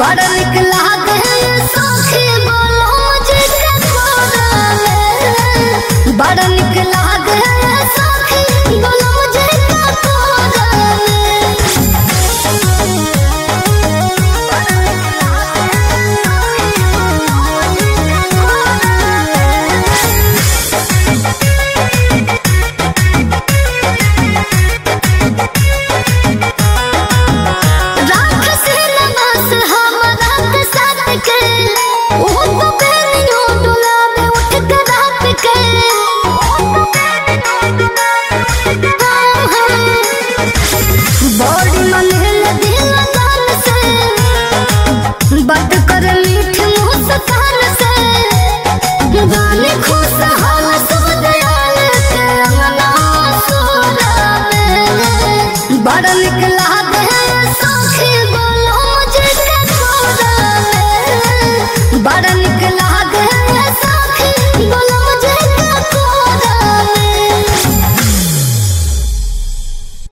बड़ा निक लागे सखी सोरा लिख बा